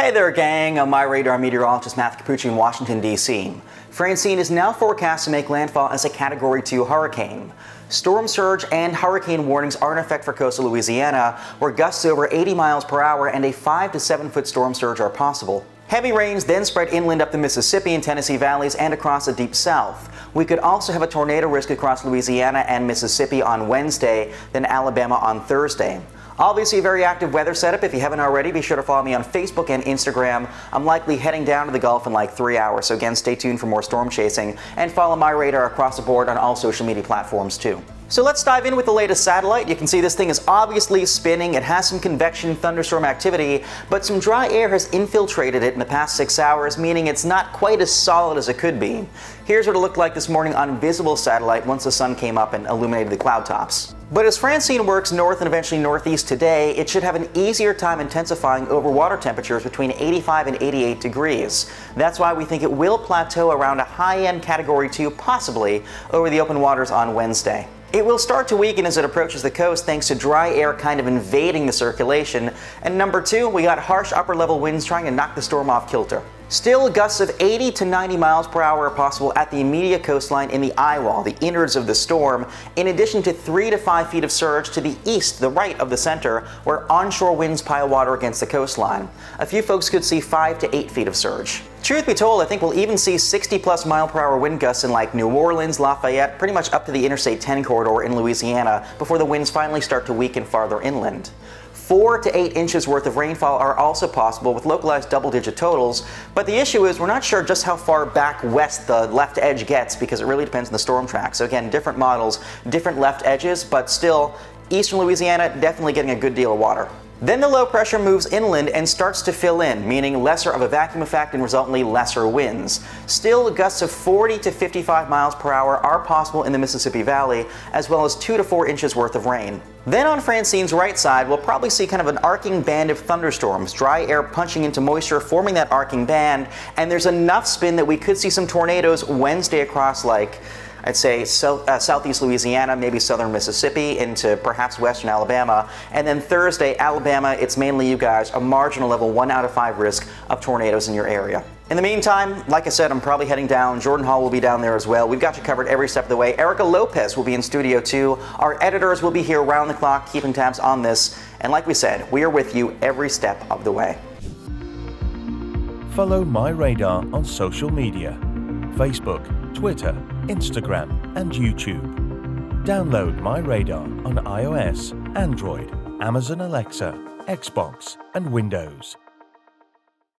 Hey there, gang. I'm my radar meteorologist Matthew Cappucci in Washington, D.C. Francine is now forecast to make landfall as a Category 2 hurricane. Storm surge and hurricane warnings are in effect for coastal Louisiana, where gusts over 80 miles per hour and a 5 to 7 foot storm surge are possible. Heavy rains then spread inland up the Mississippi and Tennessee valleys and across the deep south. We could also have a tornado risk across Louisiana and Mississippi on Wednesday, then Alabama on Thursday. Obviously, a very active weather setup. If you haven't already, be sure to follow me on Facebook and Instagram. I'm likely heading down to the Gulf in like three hours, so again, stay tuned for more storm chasing and follow my radar across the board on all social media platforms too. So let's dive in with the latest satellite. You can see this thing is obviously spinning. It has some convection thunderstorm activity, but some dry air has infiltrated it in the past six hours, meaning it's not quite as solid as it could be. Here's what it looked like this morning on visible satellite once the sun came up and illuminated the cloud tops. But as Francine works north and eventually northeast today, it should have an easier time intensifying over water temperatures between 85 and 88 degrees. That's why we think it will plateau around a high-end Category 2, possibly, over the open waters on Wednesday. It will start to weaken as it approaches the coast thanks to dry air kind of invading the circulation. And number two, we got harsh upper level winds trying to knock the storm off kilter. Still, gusts of 80 to 90 miles per hour are possible at the immediate coastline in the eye wall, the innards of the storm, in addition to 3 to 5 feet of surge to the east, the right of the center, where onshore winds pile water against the coastline. A few folks could see 5 to 8 feet of surge. Truth be told, I think we'll even see 60 plus mile per hour wind gusts in like New Orleans, Lafayette, pretty much up to the Interstate 10 corridor in Louisiana before the winds finally start to weaken farther inland. Four to eight inches worth of rainfall are also possible with localized double digit totals, but the issue is we're not sure just how far back west the left edge gets because it really depends on the storm track. So again, different models, different left edges, but still, eastern Louisiana definitely getting a good deal of water. Then the low pressure moves inland and starts to fill in, meaning lesser of a vacuum effect and resultantly lesser winds. Still, gusts of 40 to 55 miles per hour are possible in the Mississippi Valley, as well as 2 to 4 inches worth of rain. Then on Francine's right side, we'll probably see kind of an arcing band of thunderstorms, dry air punching into moisture, forming that arcing band, and there's enough spin that we could see some tornadoes Wednesday across like I'd say so, uh, southeast Louisiana, maybe southern Mississippi, into perhaps western Alabama. And then Thursday, Alabama, it's mainly you guys, a marginal level 1 out of 5 risk of tornadoes in your area. In the meantime, like I said, I'm probably heading down. Jordan Hall will be down there as well. We've got you covered every step of the way. Erica Lopez will be in studio too. Our editors will be here around the clock, keeping tabs on this. And like we said, we are with you every step of the way. Follow My Radar on social media Facebook, Twitter, Instagram, and YouTube. Download My Radar on iOS, Android, Amazon Alexa, Xbox, and Windows.